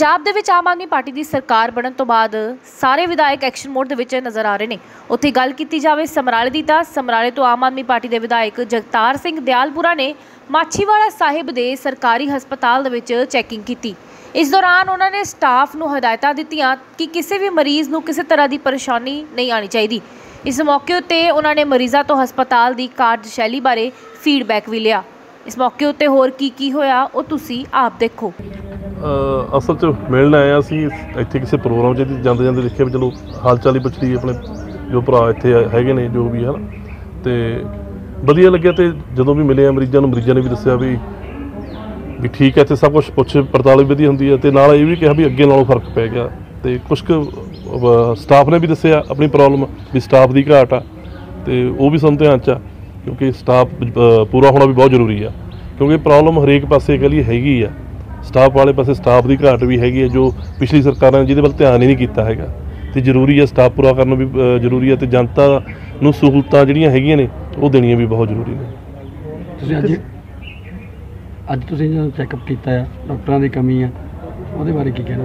ਪੰਜਾਬ ਦੇ ਵਿੱਚ ਆਮ ਆਦਮੀ ਪਾਰਟੀ ਦੀ ਸਰਕਾਰ ਬਣਨ ਤੋਂ ਬਾਅਦ ਸਾਰੇ ਵਿਧਾਇਕ ਐਕਸ਼ਨ ਮੋਡ ਦੇ ਵਿੱਚ ਨਜ਼ਰ ਆ ਰਹੇ ਨੇ। ਉੱਥੇ ਗੱਲ ਕੀਤੀ ਜਾਵੇ ਸਮਰਾਲੇ ਦੀ ਤਾਂ ਸਮਰਾਲੇ ਤੋਂ ਆਮ ਆਦਮੀ ਪਾਰਟੀ ਦੇ ਵਿਧਾਇਕ ਜਗਤਾਰ ਸਿੰਘ ਦਿਆਲਪੁਰਾ ਨੇ ਮਾਛੀਵਾੜਾ ਸਾਹਿਬ ਦੇ ਸਰਕਾਰੀ ਹਸਪਤਾਲ ਦੇ ਵਿੱਚ ਚੈਕਿੰਗ ਕੀਤੀ। ਇਸ ਦੌਰਾਨ ਉਹਨਾਂ ਨੇ ਸਟਾਫ ਨੂੰ ਹਦਾਇਤਾਂ ਦਿੱਤੀਆਂ ਕਿ ਕਿਸੇ ਵੀ ਮਰੀਜ਼ ਨੂੰ ਕਿਸੇ ਤਰ੍ਹਾਂ ਦੀ ਪਰੇਸ਼ਾਨੀ ਨਹੀਂ ਆਣੀ ਚਾਹੀਦੀ। ਇਸ ਮੌਕੇ ਉੱਤੇ ਉਹਨਾਂ ਨੇ ਮਰੀਜ਼ਾਂ ਤੋਂ ਹਸਪਤਾਲ ਦੀ ਕਾਰਜ ਸ਼ੈਲੀ ਬਾਰੇ ਫੀਡਬੈਕ ਵੀ ਲਿਆ। ਇਸ ਮੌਕੇ ਉੱਤੇ ਹੋਰ ਕੀ ਕੀ ਹੋਇਆ ਉਹ ਤੁਸੀਂ ਆਪ ਦੇਖੋ। ਅ, ਅਸਲ 'ਚ ਮਿਲਣ ਆਏ ਹਾਂ ਅਸੀਂ ਇੱਥੇ ਕਿਸੇ ਪ੍ਰੋਗਰਾਮ 'ਚ ਤੇ ਜਾਂਦੇ ਜਾਂਦੇ ਦੇਖਿਆ ਵੀ ਚਲੋ ਹਾਲ ਚਾਲ ਹੀ ਪੁੱਛ ਲਈਏ ਆਪਣੇ ਜੋ ਭਰਾ ਇੱਥੇ ਆ- ਹੈਗੇ ਨੇ ਜੋ ਵੀ ਹਨ। ਤੇ ਵਧੀਆ ਲੱਗਿਆ ਤੇ ਜਦੋਂ ਵੀ ਮਿਲੇ ਆ ਮਰੀਜ਼ਾਂ ਨੂੰ ਮਰੀਜ਼ਾਂ ਨੇ ਵੀ ਦੱਸਿਆ ਵੀ ਵੀ ਠੀਕ ਹੈ ਇੱਥੇ ਸਭ ਕੁਝ ਪੁੱਛ ਪੜਤਾਲ ਵੀ ਵਧੀਆ ਹੁੰਦੀ ਹੈ ਤੇ ਨਾਲ ਇਹ ਵੀ ਕਿਹਾ ਵੀ ਅੱਗੇ ਨਾਲੋਂ ਫ਼ਰਕ ਪੈ ਗਿਆ। ਤੇ ਕੁਝ ਕੁ ਸਟਾਫ ਨੇ ਵੀ ਦੱਸਿਆ ਆਪਣੀ ਪ੍ਰੋਬਲਮ ਵੀ ਸਟਾਫ ਦੀ ਘਾਟ ਆ ਤੇ ਉਹ ਵੀ ਸਾਨੂੰ ਧਿਆਨ ਚ ਆ। ਕਿਉਂਕਿ ਸਟਾਫ ਪੂਰਾ ਹੋਣਾ ਵੀ ਬਹੁਤ ਜ਼ਰੂਰੀ ਆ। ਕਿਉਂਕਿ ਪ੍ਰੋਬਲਮ ਹਰੇਕ ਪਾਸੇ ਕਹਿ ਲਈ ਹੈਗੀ ਆ। ਸਟਾਫ ਵਾਲੇ ਪਾਸੇ ਸਟਾਫ ਦੀ ਘਾਟ ਵੀ ਹੈਗੀ ਹੈ ਜੋ ਪਿਛਲੀ ਸਰਕਾਰਾਂ ਨੇ ਜਿਹਦੇ ਵੱਲ ਧਿਆਨ ਹੀ ਨਹੀਂ ਕੀਤਾ ਹੈਗਾ। ਤੇ ਜ਼ਰੂਰੀ ਹੈ ਸਟਾਫ ਪੂਰਾ ਕਰਨਾ ਵੀ ਜ਼ਰੂਰੀ ਹੈ ਤੇ ਜਨਤਾ ਨੂੰ ਸਹੂਲਤਾਂ ਜਿਹੜੀਆਂ ਹੈਗੀਆਂ ਨੇ ਉਹ ਦੇਣੀਆਂ ਵੀ ਬਹੁਤ ਜ਼ਰੂਰੀ ਨੇ। ਤੁਸੀਂ ਅੱਜ ਅੱਜ ਤੁਸੀਂ ਜਦੋਂ ਚੈੱਕਅਪ ਕੀਤਾ ਆ ਡਾਕਟਰਾਂ ਦੀ ਕਮੀ ਆ ਉਹਦੇ ਬਾਰੇ ਕੀ ਕਹਿਣਾ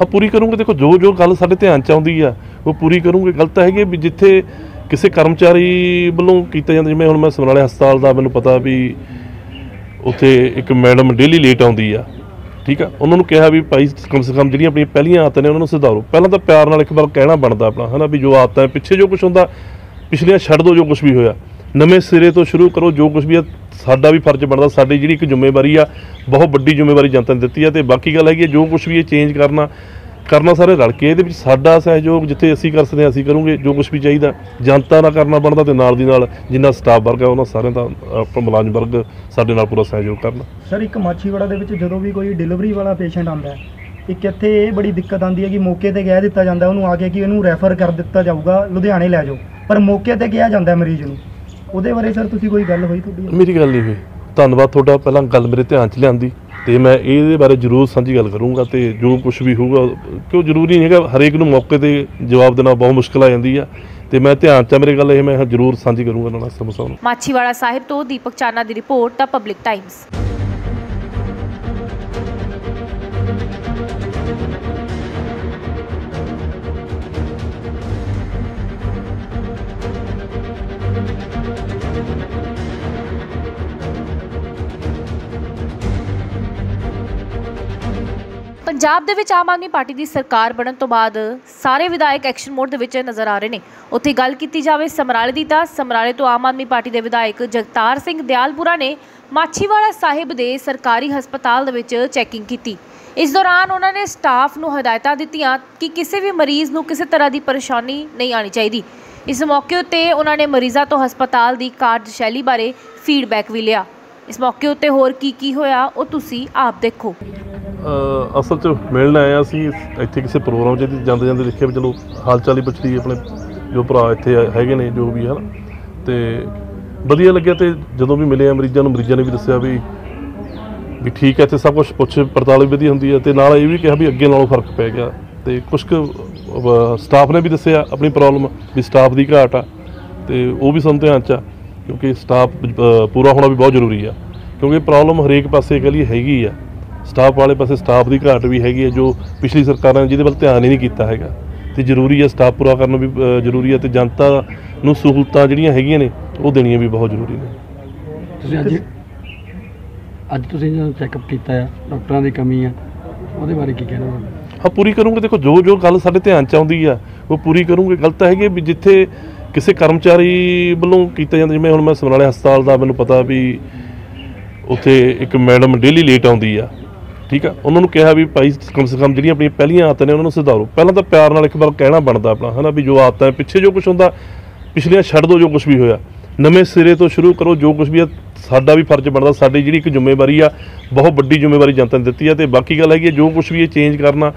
ਹਾਂ ਪੂਰੀ ਕਰੂੰਗੇ। ਦੇਖੋ ਜੋ ਜੋ ਗੱਲ ਸਾਡੇ ਧਿਆਨ ਚ ਆਉਂਦੀ ਆ ਉਹ ਪੂਰੀ ਕਰੂੰਗੇ। ਗੱਲ ਤਾਂ ਹੈਗੀ ਵੀ ਜਿੱਥੇ ਕਿਸੇ ਕਰਮਚਾਰੀ ਵੱਲੋਂ ਕੀਤਾ ਜਾਂਦਾ? ਜਿਵੇਂ ਹੁਣ ਮੈਂ ਸਮਰਾਲੇ ਹਸਪਤਾਲ ਦਾ ਮੈਨੂੰ ਪਤਾ ਵੀ ਉੱਥੇ ਇੱਕ ਮੈਡਮ ਡੇਲੀ ਲੇਟ ਆਉਂਦੀ ਆ ਠੀਕ ਆ? ਉਹਨਾਂ ਨੂੰ ਕਿਹਾ ਵੀ ਭਾਈ ਕਮ ਸੇ ਕਮ ਜਿਹੜੀਆਂ ਆਪਣੀਆਂ ਪਹਿਲੀਆਂ ਆਦਤਾਂ ਨੇ ਉਹਨਾਂ ਨੂੰ ਸੁਧਾਰੋ। ਪਹਿਲਾਂ ਤਾਂ ਪਿਆਰ ਨਾਲ ਇੱਕ ਵਾਰ ਕਹਿਣਾ ਬਣਦਾ ਆਪਣਾ ਹਨਾ ਵੀ ਜੋ ਆਦਤਾਂ ਹੈ, ਪਿੱਛੇ ਜੋ ਕੁਝ ਹੁੰਦਾ ਪਿਛਲੀਆਂ ਛੱਡ ਦਿਓ ਜੋ ਕੁਝ ਵੀ ਹੋਇਆ। ਨਵੇਂ ਸਿਰੇ ਤੋਂ ਸ਼ੁਰੂ ਕਰੋ ਜੋ ਕੁਝ ਵੀ ਆ ਸਾਡਾ ਵੀ ਫਰਜ਼ ਬਣਦਾ ਸਾਡੀ ਜਿਹੜੀ ਇੱਕ ਜ਼ਿੰਮੇਵਾਰੀ ਆ ਬਹੁਤ ਵੱਡੀ ਜ਼ਿੰਮੇਵਾਰੀ ਜਨਤਾ ਨੇ ਦਿੱਤੀ ਆ ਤੇ ਬਾਕੀ ਗੱਲ ਹੈਗੀ ਹੈ ਜੋ ਕੁਝ ਵੀ ਇਹ ਚੇਂਜ ਕਰਨਾ ਕਰਨਾ ਸਾਰੇ ਰਲ ਕੇ ਇਹਦੇ ਵਿੱਚ ਸਾਡਾ ਸਹਿਯੋਗ ਜਿੱਥੇ ਅਸੀਂ ਕਰ ਸਕਦੇ ਹਾਂ ਅਸੀਂ ਕਰੂੰਗੇ ਜੋ ਕੁਝ ਵੀ ਚਾਹੀਦਾ। ਜਨਤਾ ਨਾਲ ਕਰਨਾ ਬਣਦਾ ਤੇ ਨਾਲ ਦੀ ਨਾਲ ਜਿੰਨਾ ਸਟਾਫ ਵਰਗ ਹੈ ਉਹਨਾਂ ਸਾਰਿਆਂ ਦਾ ਆਪਣਾ ਮੁਲਾਜ਼ਮ ਵਰਗ ਸਾਡੇ ਨਾਲ ਪੂਰਾ ਸਹਿਯੋਗ ਕਰਨਾ। ਸਰ ਇੱਕ ਮਾਛੀਵਾੜਾ ਦੇ ਵਿੱਚ ਜਦੋਂ ਵੀ ਕੋਈ ਡਿਲੀਵਰੀ ਵਾਲਾ ਪੇਸ਼ੈਂਟ ਆਉਂਦਾ ਹੈ ਇੱਕ ਇੱਥੇ ਇਹ ਬੜੀ ਦਿੱਕਤ ਆਉਂਦੀ ਹੈ ਕਿ ਮੌਕੇ ਤੇ ਕਹਿ ਦਿੱਤਾ ਜਾਂਦਾ ਉਹਨੂੰ ਆ ਕੇ ਕਿ ਇਹਨੂੰ ਰੈਫਰ ਕਰ ਦਿੱਤਾ ਜਾਊਗਾ ਲੁਧਿਆਣੇ ਲੈ ਜਾਓ। ਪਰ ਮੌਕੇ ਤੇ ਕਿਹਾ ਜਾਂਦਾ ਮਰੀਜ਼ ਨੂੰ। ਉਹਦੇ ਬਾਰੇ ਸਰ ਤੁਸੀਂ ਕੋਈ ਗੱਲ ਹੋਈ ਤੁਹਾਡੀ? ਮੇਰੀ ਗੱਲ ਨਹੀਂ ਹੋਈ। ਧੰਨਵਾਦ ਤੁਹਾਡਾ ਪਹਿਲਾਂ ਗੱਲ ਮੇਰੇ ਧਿਆਨ 'ਚ ਲਿਆਂਦੀ। ਤੇ ਮੈਂ ਇਹਦੇ ਬਾਰੇ ਜ਼ਰੂਰ ਸਾਂਝੀ ਗੱਲ ਕਰੂੰਗਾ ਤੇ ਜੋ ਕੁਝ ਵੀ ਹੋਊਗਾ, ਕਿਉਂ ਜ਼ਰੂਰੀ ਨਹੀਂ ਹੈਗਾ, ਹਰੇਕ ਨੂੰ ਮੌਕੇ ਤੇ ਜਵਾਬ ਦੇਣਾ ਬਹੁਤ ਮੁਸ਼ਕਲ ਆ ਜਾਂਦੀ ਆ ਤੇ ਮੈਂ ਧਿਆਨ 'ਚ ਮੇਰੇ ਗੱਲ ਇਹ, ਮੈਂ ਜ਼ਰੂਰ ਸਾਂਝੀ ਕਰੂੰਗਾ ਨਾਲ ਸਮਸਾਂ ਨੂੰ। ਮਾਛੀਵਾੜਾ ਸਾਹਿਬ ਤੋਂ ਦੀਪਕ ਚਾਨਾ ਦੀ ਰਿਪੋਰਟ, ਦਾ ਪਬਲਿਕ ਟਾਈਮਸ ਪੰਜਾਬ ਦੇ ਵਿੱਚ ਆਮ ਆਦਮੀ ਪਾਰਟੀ ਦੀ ਸਰਕਾਰ ਬਣਨ ਤੋਂ ਬਾਅਦ ਸਾਰੇ ਵਿਧਾਇਕ ਐਕਸ਼ਨ ਮੋਡ ਦੇ ਵਿੱਚ ਨਜ਼ਰ ਆ ਰਹੇ ਨੇ। ਉੱਥੇ ਗੱਲ ਕੀਤੀ ਜਾਵੇ ਸਮਰਾਲੇ ਦੀ ਤਾਂ ਸਮਰਾਲੇ ਤੋਂ ਆਮ ਆਦਮੀ ਪਾਰਟੀ ਦੇ ਵਿਧਾਇਕ ਜਗਤਾਰ ਸਿੰਘ ਦਿਆਲਪੁਰਾ ਨੇ ਮਾਛੀਵਾੜਾ ਸਾਹਿਬ ਦੇ ਸਰਕਾਰੀ ਹਸਪਤਾਲ ਦੇ ਵਿੱਚ ਚੈਕਿੰਗ ਕੀਤੀ। ਇਸ ਦੌਰਾਨ ਉਹਨਾਂ ਨੇ ਸਟਾਫ ਨੂੰ ਹਦਾਇਤਾਂ ਦਿੱਤੀਆਂ ਕਿ ਕਿਸੇ ਵੀ ਮਰੀਜ਼ ਨੂੰ ਕਿਸੇ ਤਰ੍ਹਾਂ ਦੀ ਪਰੇਸ਼ਾਨੀ ਨਹੀਂ ਆਣੀ ਚਾਹੀਦੀ। ਇਸ ਮੌਕੇ ਉੱਤੇ ਉਹਨਾਂ ਨੇ ਮਰੀਜ਼ਾਂ ਤੋਂ ਹਸਪਤਾਲ ਦੀ ਕਾਰਜ ਸ਼ੈਲੀ ਬਾਰੇ ਫੀਡਬੈਕ ਵੀ ਲਿਆ। ਇਸ ਮੌਕੇ ਉੱਤੇ ਹੋਰ ਕੀ ਕੀ ਹੋਇਆ, ਉਹ ਤੁਸੀਂ ਆਪ ਦੇਖੋ। ਅਸਲ 'ਚ ਮਿਲਣ ਆਏ ਹਾਂ ਅਸੀਂ, ਇੱਥੇ ਕਿਸੇ ਪ੍ਰੋਗਰਾਮ 'ਚ ਜਾਂਦੇ ਜਾਂਦੇ ਦੇਖਿਆ ਵੀ ਚਲੋ ਹਾਲ ਚਾਲ ਹੀ ਪੁੱਛ ਲਈਏ ਆਪਣੇ ਜੋ ਭਰਾ ਇੱਥੇ ਹੈਗੇ ਨੇ ਜੋ ਵੀ ਹਨ ਤੇ ਵਧੀਆ ਲੱਗਿਆ ਤੇ ਜਦੋਂ ਵੀ ਮਿਲੇ ਆ ਮਰੀਜ਼ਾਂ ਨੂੰ ਮਰੀਜ਼ਾਂ ਨੇ ਵੀ ਦੱਸਿਆ ਵੀ ਵੀ ਠੀਕ ਹੈ, ਇੱਥੇ ਸਭ ਕੁਝ ਪੁੱਛ ਪੜਤਾਲ ਵੀ ਵਧੀਆ ਹੁੰਦੀ ਹੈ ਤੇ ਨਾਲ ਇਹ ਵੀ ਕਿਹਾ ਵੀ ਅੱਗੇ ਨਾਲੋਂ ਫ਼ਰਕ ਪੈ ਗਿਆ। ਤੇ ਕੁਝ ਕੁ ਸਟਾਫ ਨੇ ਵੀ ਦੱਸਿਆ ਆਪਣੀ ਪ੍ਰੋਬਲਮ ਵੀ ਸਟਾਫ ਦੀ ਘਾਟ ਆ ਤੇ ਉਹ ਵੀ ਸਾਨੂੰ ਧਿਆਨ ਚ ਆ, ਕਿਉਂਕਿ ਸਟਾਫ ਪੂਰਾ ਹੋਣਾ ਵੀ ਬਹੁਤ ਜ਼ਰੂਰੀ ਆ। ਕਿਉਂਕਿ ਪ੍ਰੋਬਲਮ ਹਰੇਕ ਪਾਸੇ ਕਹਿ ਲਈ ਹੈਗੀ ਆ। ਸਟਾਫ ਵਾਲੇ ਪਾਸੇ ਸਟਾਫ ਦੀ ਘਾਟ ਵੀ ਹੈਗੀ ਹੈ ਜੋ ਪਿਛਲੀ ਸਰਕਾਰਾਂ ਨੇ ਜਿਹਦੇ ਵੱਲ ਧਿਆਨ ਹੀ ਨਹੀਂ ਕੀਤਾ ਹੈਗਾ। ਤੇ ਜ਼ਰੂਰੀ ਹੈ ਸਟਾਫ ਪੂਰਾ ਕਰਨਾ ਵੀ ਜ਼ਰੂਰੀ ਹੈ ਤੇ ਜਨਤਾ ਨੂੰ ਸਹੂਲਤਾਂ ਜਿਹੜੀਆਂ ਹੈਗੀਆਂ ਨੇ ਉਹ ਦੇਣੀਆਂ ਵੀ ਬਹੁਤ ਜ਼ਰੂਰੀ ਨੇ। ਤੁਸੀਂ ਅੱਜ ਅੱਜ ਤੁਸੀਂ ਜਦੋਂ ਚੈੱਕਅਪ ਕੀਤਾ ਆ ਡਾਕਟਰਾਂ ਦੀ ਕਮੀ ਆ ਉਹਦੇ ਬਾਰੇ ਕੀ ਕਹਿਣਾ ਹਾਂ ਪੂਰੀ ਕਰੂੰਗੇ ਦੇਖੋ ਜੋ ਜੋ ਗੱਲ ਸਾਡੇ ਧਿਆਨ ਚ ਆਉਂਦੀ ਆ ਉਹ ਪੂਰੀ ਕਰੂੰਗੇ। ਗੱਲ ਤਾਂ ਹੈਗੀ ਵੀ ਜਿੱਥੇ ਕਿਸੇ ਕਰਮਚਾਰੀ ਵੱਲੋਂ ਕੀਤਾ ਜਾਂਦਾ ਜਿਵੇਂ ਹੁਣ ਮੈਂ ਸਮਰਾਲੇ ਹਸਪਤਾਲ ਦਾ ਮੈਨੂੰ ਪਤਾ ਵੀ ਉੱਥੇ ਇੱਕ ਮੈਡਮ ਡੇਲੀ ਲੇਟ ਆਉਂਦੀ ਆ। ਠੀਕ ਆ? ਉਹਨਾਂ ਨੂੰ ਕਿਹਾ ਵੀ ਭਾਈ ਕਮ ਸੇ ਕਮ ਜਿਹੜੀਆਂ ਆਪਣੀਆਂ ਪਹਿਲੀਆਂ ਆਦਤਾਂ ਨੇ ਉਹਨਾਂ ਨੂੰ ਸੁਧਾਰੋ। ਪਹਿਲਾਂ ਤਾਂ ਪਿਆਰ ਨਾਲ ਇੱਕ ਵਾਰ ਕਹਿਣਾ ਬਣਦਾ ਆਪਣਾ ਹਨਾ ਵੀ ਜੋ ਆਦਤਾਂ ਹੈ, ਪਿੱਛੇ ਜੋ ਕੁਝ ਹੁੰਦਾ ਪਿਛਲੀਆਂ ਛੱਡ ਦਿਓ ਜੋ ਕੁਝ ਵੀ ਹੋਇਆ। ਨਵੇਂ ਸਿਰੇ ਤੋਂ ਸ਼ੁਰੂ ਕਰੋ ਜੋ ਕੁਝ ਵੀ ਆ ਸਾਡਾ ਵੀ ਫਰਜ਼ ਬਣਦਾ ਸਾਡੀ ਜਿਹੜੀ ਇੱਕ ਜ਼ਿੰਮੇਵਾਰੀ ਆ ਬਹੁਤ ਵੱਡੀ ਜ਼ਿੰਮੇਵਾਰੀ ਜਨਤਾ ਨੇ ਦਿੱਤੀ ਆ ਤੇ ਬਾਕੀ ਗੱਲ ਹੈਗੀ ਹੈ ਜੋ ਕੁਝ ਵੀ ਇਹ ਚੇਂਜ ਕਰਨਾ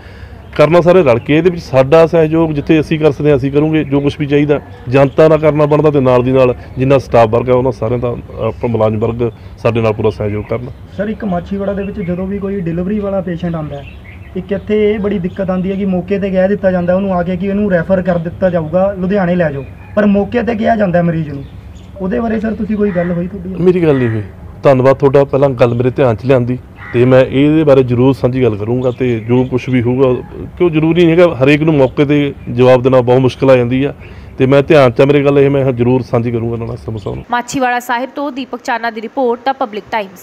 ਕਰਨਾ ਸਾਰੇ ਰਲ ਕੇ ਇਹਦੇ ਵਿੱਚ ਸਾਡਾ ਸਹਿਯੋਗ ਜਿੱਥੇ ਅਸੀਂ ਕਰ ਸਕਦੇ ਹਾਂ ਅਸੀਂ ਕਰੂੰਗੇ ਜੋ ਕੁਝ ਵੀ ਚਾਹੀਦਾ। ਜਨਤਾ ਨਾਲ ਕਰਨਾ ਬਣਦਾ ਤੇ ਨਾਲ ਦੀ ਨਾਲ ਜਿੰਨਾ ਸਟਾਫ ਵਰਗ ਹੈ ਉਹਨਾਂ ਸਾਰਿਆਂ ਦਾ ਆਪਣਾ ਮੁਲਾਜ਼ਮ ਵਰਗ ਸਾਡੇ ਨਾਲ ਪੂਰਾ ਸਹਿਯੋਗ ਕਰਨਾ। ਸਰ ਇੱਕ ਮਾਛੀਵਾੜਾ ਦੇ ਵਿੱਚ ਜਦੋਂ ਵੀ ਕੋਈ ਡਿਲੀਵਰੀ ਵਾਲਾ ਪੇਸ਼ੈਂਟ ਆਉਂਦਾ ਹੈ ਇੱਕ ਇੱਥੇ ਇਹ ਬੜੀ ਦਿੱਕਤ ਆਉਂਦੀ ਹੈ ਕਿ ਮੌਕੇ ਤੇ ਕਹਿ ਦਿੱਤਾ ਜਾਂਦਾ ਉਹਨੂੰ ਆ ਕੇ ਕਿ ਇਹਨੂੰ ਰੈਫਰ ਕਰ ਦਿੱਤਾ ਜਾਊਗਾ ਲੁਧਿਆਣੇ ਲੈ ਜਾਓ। ਪਰ ਮੌਕੇ ਤੇ ਕਿਹਾ ਜਾਂਦਾ ਮਰੀਜ਼ ਨੂੰ। ਉਹਦੇ ਬਾਰੇ ਸਰ ਤੁਸੀਂ ਕੋਈ ਗੱਲ ਹੋਈ ਤੁਹਾਡੀ? ਮੇਰੀ ਗੱਲ ਨਹੀਂ ਹੋਈ। ਧੰਨਵਾਦ ਤੁਹਾਡਾ ਪਹਿਲਾਂ ਗੱਲ ਮੇਰੇ ਧਿਆਨ 'ਚ ਲਿਆਂਦੀ। ਤੇ ਮੈਂ ਇਹਦੇ ਬਾਰੇ ਜ਼ਰੂਰ ਸਾਂਝੀ ਗੱਲ ਕਰੂੰਗਾ ਤੇ ਜੋ ਕੁਝ ਵੀ ਹੋਊਗਾ, ਕਿਉਂ ਜ਼ਰੂਰੀ ਨਹੀਂ ਹੈਗਾ, ਹਰੇਕ ਨੂੰ ਮੌਕੇ ਤੇ ਜਵਾਬ ਦੇਣਾ ਬਹੁਤ ਮੁਸ਼ਕਲ ਆ ਜਾਂਦੀ ਆ। ਤੇ ਮੈਂ ਧਿਆਨ ਚ ਮੇਰੇ ਗੱਲ ਇਹ, ਮੈਂ ਜ਼ਰੂਰ ਸਾਂਝੀ ਕਰੂੰਗਾ ਨਾਲ ਸਮਸਾਂ ਨੂੰ। ਮਾਛੀਵਾੜਾ ਸਾਹਿਬ ਤੋਂ ਦੀਪਕ ਚਾਨਾ ਦੀ ਰਿਪੋਰਟ, ਦਾ ਪਬਲਿਕ ਟਾਈਮਸ